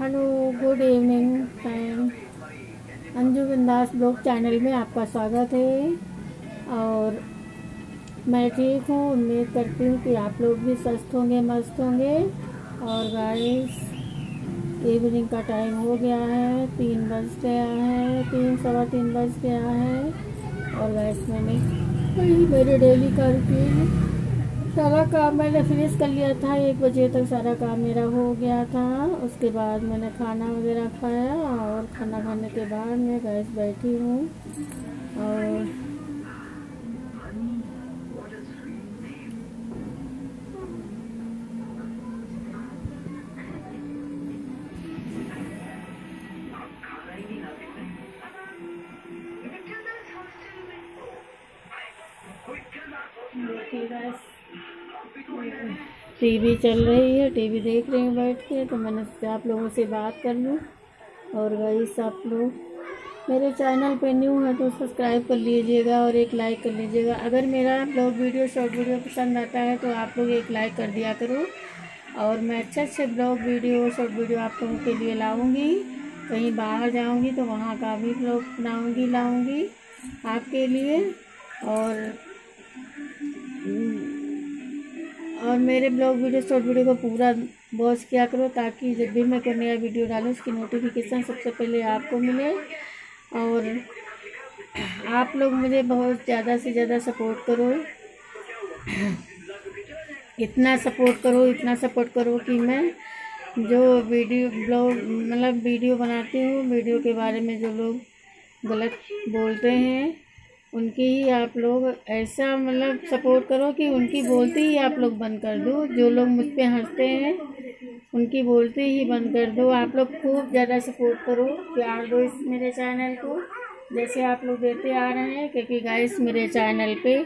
Hello good evening friend Anju Bindas blog channel में आपका स्वागत है। और मैं ठीक हूँ, उम्मीद करती हूँ कि आप लोग भी स्वस्थ होंगे, मस्त होंगे। और गाइस इवनिंग का टाइम हो गया है, तीन बज गया है, तीन, सवा तीन बज गया है। और गाइस मैंने वही मेरे डेली का रूटीन सारा काम मैंने फिनिश कर लिया था एक बजे तक सारा काम मेरा हो गया था। उसके बाद मैंने खाना वगैरह खाया और खाना खाने के बाद मैं गैस बैठी हूँ। और देखिए गैस टीवी चल रही है, टीवी देख रहे हैं बैठ के तो मैंने सोचा आप लोगों से बात कर लूँ। और वही आप लोग, मेरे चैनल पे न्यू है तो सब्सक्राइब कर लीजिएगा और एक लाइक कर लीजिएगा। अगर मेरा ब्लॉग वीडियो, शॉर्ट वीडियो पसंद आता है तो आप लोग एक लाइक कर दिया करो। और मैं अच्छे अच्छे ब्लॉग वीडियो, शॉर्ट वीडियो आप लोगों के लिए लाऊँगी। कहीं बाहर जाऊँगी तो वहाँ का भी ब्लॉग बनाऊँगी, लाऊँगी आपके लिए। और और मेरे ब्लॉग वीडियो, शॉर्ट वीडियो को पूरा वॉच किया करो ताकि जब भी मैं कोई नया वीडियो डालूँ, उसकी नोटिफिकेशन सबसे पहले आपको मिले। और आप लोग मुझे बहुत ज़्यादा से ज़्यादा सपोर्ट करो। इतना सपोर्ट करो, इतना सपोर्ट करो कि मैं जो वीडियो, ब्लॉग मतलब वीडियो बनाती हूँ, वीडियो के बारे में जो लोग गलत बोलते हैं उनकी ही आप लोग ऐसा मतलब सपोर्ट करो कि उनकी बोलती ही आप लोग बंद कर दो। जो लोग मुझ पर हँसते हैं, उनकी बोलती ही बंद कर दो। आप लोग खूब ज़्यादा सपोर्ट करो। प्यार दो इस मेरे चैनल को। जैसे आप लोग देते आ रहे हैं, क्योंकि गाइस मेरे चैनल पे